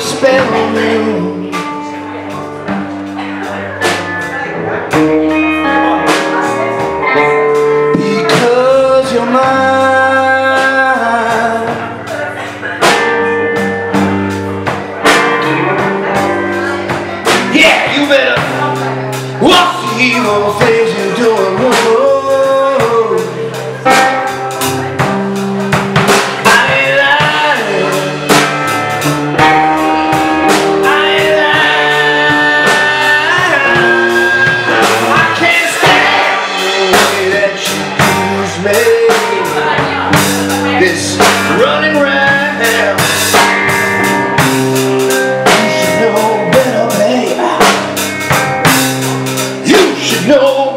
spell on you. Because you're mine. Yeah, you better watch the evil faces. running. You should know better. You should know.